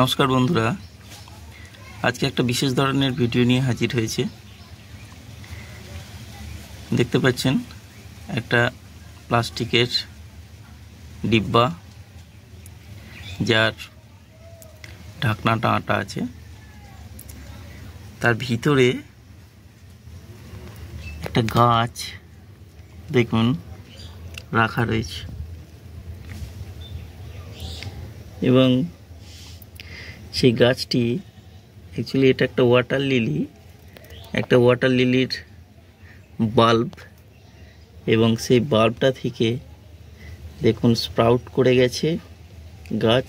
নমস্কার বন্ধুরা। আজকে একটা বিশেষ ধরনের ভিডিও নিয়ে হাজির হয়েছে। দেখতে পাচ্ছেন, একটা প্লাস্টিকের ডিব্বা, যার ঢাকনাটা আটা আছে। তার ভিতরে একটা গাছ দেখুন, রাখা রয়েছে। এবং সেই গাছটি অ্যাকচুয়ালি এটা একটা ওয়াটার লিলি একটা ওয়াটার লিলির বাল্ব এবং সেই বাল্বটা থেকে দেখুন স্প্রাউট করে গেছে গাছ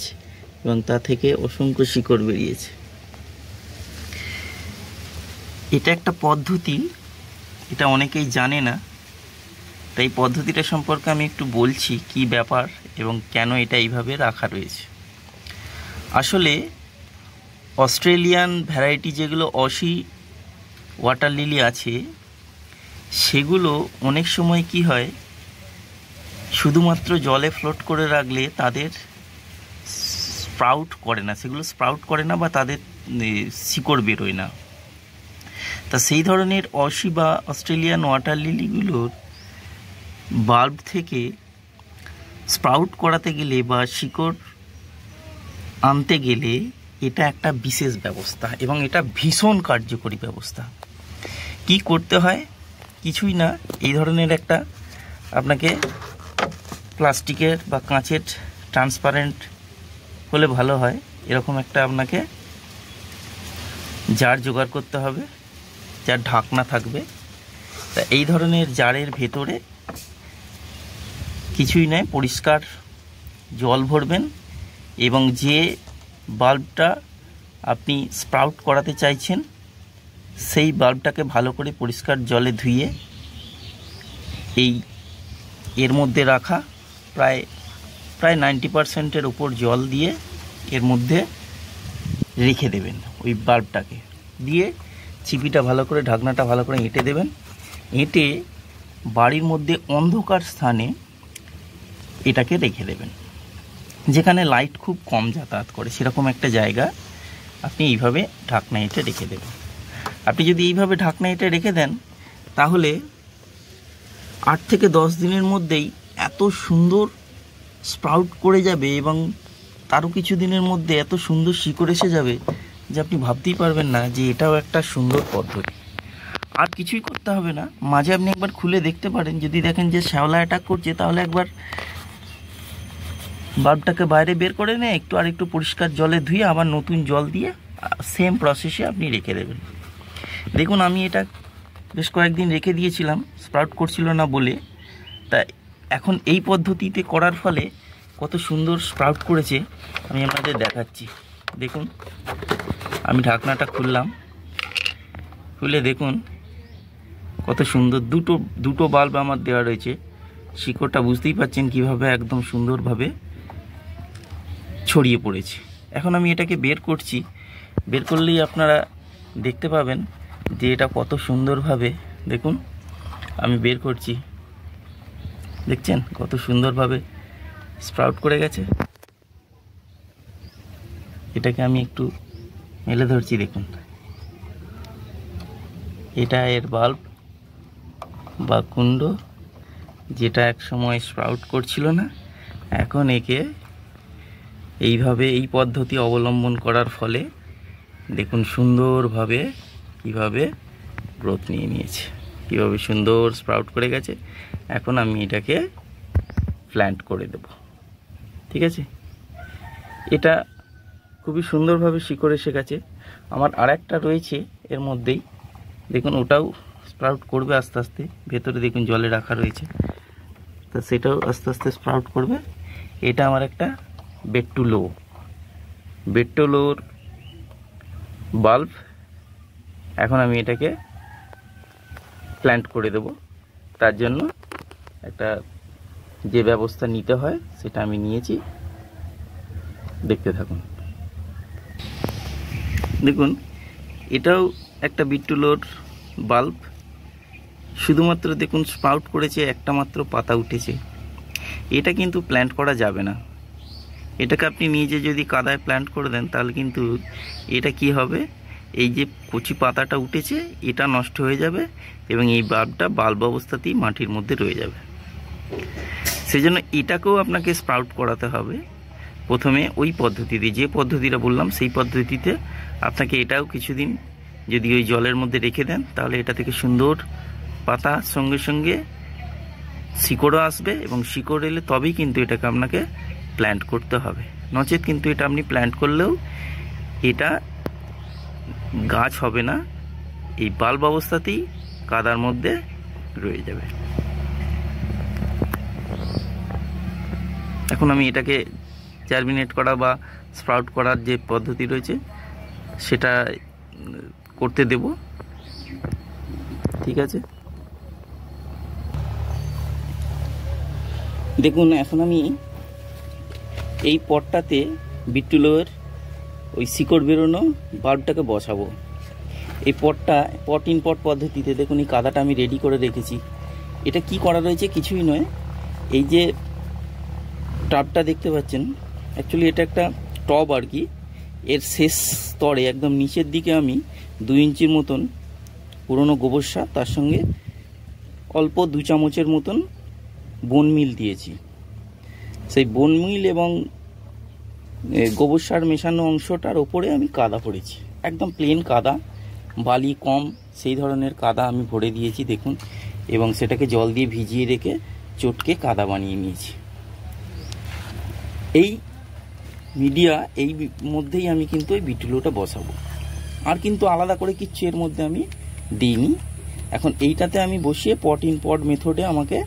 এবং তা থেকে অসংখ্য শিকড় বেরিয়েছে। এটা একটা পদ্ধতি, এটা অনেকেই জানে না, তাই পদ্ধতিটা সম্পর্কে আমি একটু বলছি কি ব্যাপার এবং কেন এটা এইভাবে রাখা রয়েছে। আসলে অস্ট্রেলিয়ান ভ্যারাইটি যেগুলো অসি ওয়াটার লিলি আছে, সেগুলো অনেক সময় কি হয়, শুধুমাত্র জলে ফ্লোট করে রাখলে তাদের স্প্রাউট করে না, সেগুলো স্প্রাউট করে না বা তাদের শিকড় বেরোয় না। তা সেই ধরনের অসি বা অস্ট্রেলিয়ান ওয়াটার লিলিগুলোর বাল্ব থেকে স্প্রাউট করাতে গেলে বা শিকড় আনতে গেলে এটা একটা বিশেষ ব্যবস্থা এবং এটা ভীষণ কার্যকরী ব্যবস্থা। কি করতে হয়? কিছুই না। এই ধরনের একটা আপনাকে প্লাস্টিকের বা কাঁচের ট্রান্সপারেন্ট হলে ভালো হয়। এরকম একটা আপনাকে জার জোগাড় করতে হবে, যার ঢাকনা থাকবে। তা এই ধরনের জারের ভেতরে কিছুই নয় পরিষ্কার জল ভরবেন এবং যে বাল্বটা আপনি স্প্রাউট করাতে চাইছেন, সেই বাল্বটাকে ভালো করে পরিষ্কার জলে ধুয়ে এই এর মধ্যে রাখা, প্রায় প্রায় নাইনটি পারসেন্টের উপর জল দিয়ে এর মধ্যে রেখে দেবেন ওই বাল্বটাকে। দিয়ে চিপিটা ভালো করে, ঢাকনাটা ভালো করে এঁটে দেবেন। এঁটে বাড়ির মধ্যে অন্ধকার স্থানে এটাকে রেখে দেবেন। যেখানে লাইট খুব কম যাতায়াত করে, সেরকম একটা জায়গা আপনি এইভাবে ঢাকনা এঁটে রেখে দেবেন। আপনি যদি এইভাবে ঢাকনা এঁটে রেখে দেন, তাহলে আট থেকে দশ দিনের মধ্যেই এত সুন্দর স্প্রাউট করে যাবে এবং তারও কিছু দিনের মধ্যে এত সুন্দর শিকড় এসে যাবে যে আপনি ভাবতেই পারবেন না যে এটাও একটা সুন্দর পদ্ধতি। আর কিছুই করতে হবে না। মাঝে আপনি একবার খুলে দেখতে পারেন। যদি দেখেন যে শ্যাওলা অ্যাটাক করছে, তাহলে একবার বাল্বটাকে বাইরে বের করে নিয়ে একটু আর একটু পরিষ্কার জলে ধুয়ে আবার নতুন জল দিয়ে সেম প্রসেসে আপনি রেখে দেবেন। দেখুন, আমি এটা বেশ কয়েকদিন রেখে দিয়েছিলাম, স্প্রাউট করছিল না বলে। তা এখন এই পদ্ধতিতে করার ফলে কত সুন্দর স্প্রাউট করেছে, আমি আপনাদের দেখাচ্ছি। দেখুন, আমি ঢাকনাটা খুললাম। খুলে দেখুন, কত সুন্দর দুটো দুটো বাল্ব আমার দেওয়া রয়েছে। শিকড়টা বুঝতেই পাচ্ছেন কীভাবে, একদম সুন্দরভাবে। ছড়িয়ে পড়েছে। এখন আমি এটাকে বের করছি। বের করলেই আপনারা দেখতে পাবেন যে এটা কত সুন্দরভাবে, দেখুন, আমি বের করছি। দেখছেন? কত সুন্দরভাবে স্প্রাউট করে গেছে। এটাকে আমি একটু মেলে ধরছি, দেখুন। এটা এর বাল্ব বা কুণ্ড, যেটা এক সময় স্প্রাউট করছিল না, এখন একে এইভাবে এই পদ্ধতি অবলম্বন করার ফলে দেখুন সুন্দরভাবে কীভাবে গ্রোথ নিয়ে নিয়েছে। কীভাবে সুন্দর স্প্রাউট করে গেছে। এখন আমি এটাকে প্ল্যান্ট করে দেব। ঠিক আছে? এটা খুবই সুন্দরভাবে শিকড় এসে গেছে আমার আর একটা রয়েছে এর মধ্যেই। দেখুন ওটাও স্প্রাউট করবে আস্তে আস্তে। ভেতরে দেখুন জলে রাখা রয়েছে। তা সেটাও আস্তে আস্তে স্প্রাউট করবে। এটা আমার একটা বেট্টুলো। বেট্টুলোর বাল্ব এখন আমি এটাকে প্ল্যান্ট করে দেব। তার জন্য একটা যে ব্যবস্থা নিতে হয়, সেটা আমি নিয়েছি। দেখতে থাকুন। দেখুন, এটাও একটা বিট্টুলোর বাল্ব শুধুমাত্র দেখুন স্পাউট করেছে, একটা মাত্র পাতা উঠেছে। এটা কিন্তু প্ল্যান্ট করা যাবে না। এটাকে আপনি নিজে যদি কাদায় প্ল্যান্ট করে দেন, তাহলে কিন্তু এটা কি হবে? এই যে কচি পাতাটা উঠেছে, এটা নষ্ট হয়ে যাবে এবং এই বাল্বটা বাল্ব অবস্থাতেই মাটির মধ্যে রয়ে যাবে। সেই জন্য এটাকেও আপনাকে স্প্রাউট করাতে হবে। প্রথমে ওই পদ্ধতিতে, যে পদ্ধতিটা বললাম, সেই পদ্ধতিতে আপনাকে এটাও কিছুদিন যদি ওই জলের মধ্যে রেখে দেন, তাহলে এটা থেকে সুন্দর পাতা সঙ্গে সঙ্গে শিকড়ও আসবে এবং শিকড় এলে তবেই কিন্তু এটাকে আপনাকে প্ল্যান্ট করতে হবে। নচেত কিন্তু এটা আপনি প্ল্যান্ট করলেও এটা গাছ হবে না, এই বাল্ব অবস্থাতেই কাদার মধ্যে রয়ে যাবে। এখন আমি এটাকে জার্মিনেট করা বা স্প্রাউট করার যে পদ্ধতি রয়েছে, সেটা করতে দেব। ঠিক আছে? দেখুন, এখন আমি এই পটটাতে বিট্টুলোর ওই শিকড় বেরোনো বাল্বটাকে বসাবো। এই পটটা, পট ইন, পট পদ্ধতিতে দেখুন এই কাদাটা আমি রেডি করে রেখেছি। এটা কি করা রয়েছে কিছুই নয়। এই যে টাবটা দেখতে পাচ্ছেন অ্যাকচুয়ালি এটা একটা টব আর কি। এর শেষ স্তরে, একদম নিচের দিকে আমি দুই ইঞ্চির মতন পুরনো গোবর সার, তার সঙ্গে অল্প দু চামচের মতন বন মিল দিয়েছি। সেই বন মিল এবং গোবর সার মেশানো অংশটার ওপরে আমি কাদা পড়েছি। একদম প্লেন কাদা। বালি কম, সেই ধরনের কাদা আমি ভরে দিয়েছি, দেখুন। এবং সেটাকে জল দিয়ে ভিজিয়ে রেখে চটকে কাদা বানিয়ে নিয়েছি। এই মিডিয়া, এই মধ্যেই আমি কিন্তু ওই বিটুলোটা বসাবো। আর কিন্তু আলাদা করে কিচ্ছু এর মধ্যে আমি দিইনি। এখন এইটাতে আমি বসিয়ে পট ইন পট মেথডে আমাকে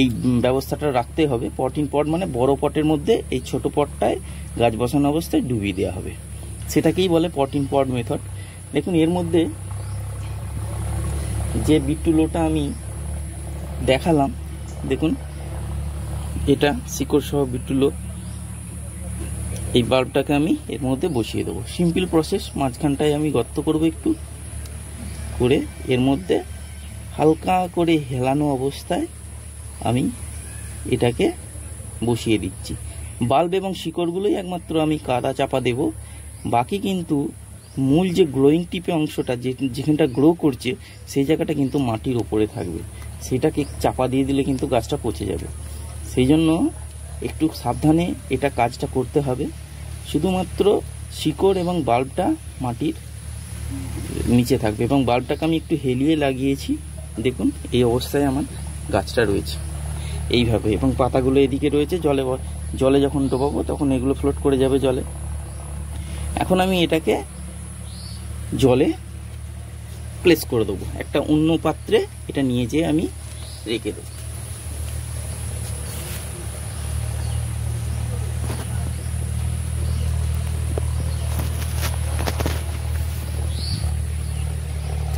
এই ব্যবস্থাটা রাখতে হবে। পট ইন পট মানে বড় পটের মধ্যে এই ছোট পটটায় গাছ বসানো অবস্থায় ডুবিয়ে দেওয়া হবে। সেটাকেই বলে পট ইন পট মেথড। দেখুন, এর মধ্যে যে বিটুলোটা আমি দেখালাম, দেখুন, এটা শিকড় সহ বিটুলো এই বাল্বটাকে আমি এর মধ্যে বসিয়ে দেবো। সিম্পল প্রসেস, মাঝখানটায় আমি গর্ত করব একটু করে। এর মধ্যে হালকা করে হেলানো অবস্থায় আমি এটাকে বসিয়ে দিচ্ছি। বাল্ব এবং শিকড়গুলোই একমাত্র আমি কাদা চাপা দেব। বাকি কিন্তু মূল যে গ্রোয়িং টিপে অংশটা, যে যেখানটা গ্রো করছে, সেই জায়গাটা কিন্তু মাটির ওপরে থাকবে। সেটাকে চাপা দিয়ে দিলে কিন্তু গাছটা পচে যাবে। সেই জন্য একটু সাবধানে এটা কাজটা করতে হবে। শুধুমাত্র শিকড় এবং বাল্বটা মাটির নিচে থাকবে এবং বাল্বটাকে আমি একটু হেলিয়ে লাগিয়েছি। দেখুন, এই অবস্থায় আমার গাছটা রয়েছে। এইভাবে। এবং পাতাগুলো এদিকে রয়েছে, জলে জলে যখন ডোবাবো তখন এগুলো ফ্লোট করে যাবে জলে। এখন আমি এটাকে জলে প্লেস করে দেবো। একটা অন্য পাত্রে এটা নিয়ে যেয়ে আমি রেখে দেবো।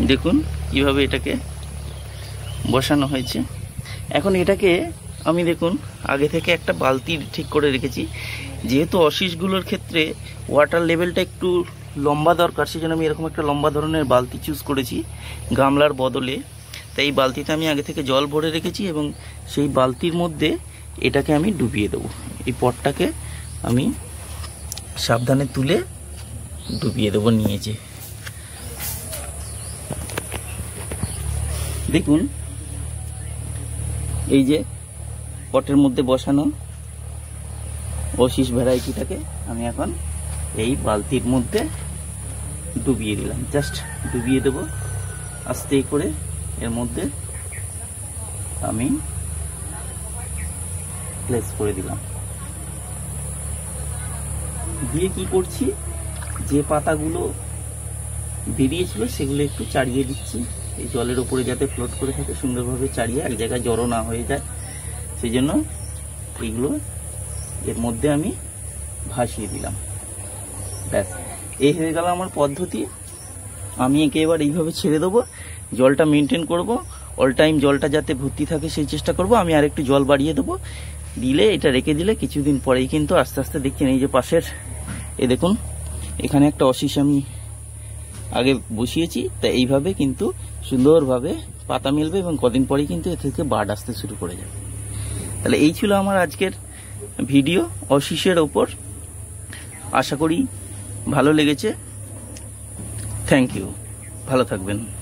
দেখুন কীভাবে এটাকে বসানো হয়েছে। এখন এটাকে আমি দেখুন, আগে থেকে একটা বালতি ঠিক করে রেখেছি। যেহেতু অশিসগুলোর ক্ষেত্রে ওয়াটার লেভেলটা একটু লম্বা দরকার, সেজন্য আমি এরকম একটা লম্বা ধরনের বালতি চুজ করেছি গামলার বদলে। তাই এই বালতিতে আমি আগে থেকে জল ভরে রেখেছি এবং সেই বালতির মধ্যে এটাকে আমি ডুবিয়ে দেবো। এই পটটাকে আমি সাবধানে তুলে ডুবিয়ে দেবো নিয়েছে দেখুন এই যে পটের মধ্যে বসানো অশিস ভ্যারাইটিটাকে আমি এখন এই বালতির মধ্যে ডুবিয়ে দিলাম। জাস্ট ডুবিয়ে দেব। আস্তে করে এর মধ্যে আমি প্লেস করে দিলাম। দিয়ে কি করছি? যে পাতাগুলো বেরিয়েছিল সেগুলো একটু চাড়িয়ে দিচ্ছি। এই জলের উপরে যাতে ফ্লোট করে থাকে, সুন্দরভাবে চাড়িয়ে এক জায়গায় জড়ো না হয়ে যায়। সেই জন্য এইগুলো এর মধ্যে আমি ভাসিয়ে দিলাম। ব্যাস, এই হয়ে গেল আমার পদ্ধতি। আমি একে এবার এইভাবে ছেড়ে দেবো। জলটা মেনটেন করব। অল টাইম জলটা যাতে ভর্তি থাকে, সেই চেষ্টা করব। আমি আর একটু জল বাড়িয়ে দেবো। দিলে, এটা রেখে দিলে কিছুদিন পরেই কিন্তু আস্তে আস্তে দেখছেন এই যে পাশের, এ দেখুন, এখানে একটা অশিস আমি আগে বসিয়েছি, তা এইভাবে কিন্তু সুন্দরভাবে পাতা মিলবে এবং কদিন পরেই কিন্তু এ থেকে বার্ড আসতে শুরু করে যাবে। তাহলে এই ছিল আমার আজকের ভিডিও, অশিসের ওপর। আশা করি ভালো লেগেছে। থ্যাংক ইউ ভালো থাকবেন।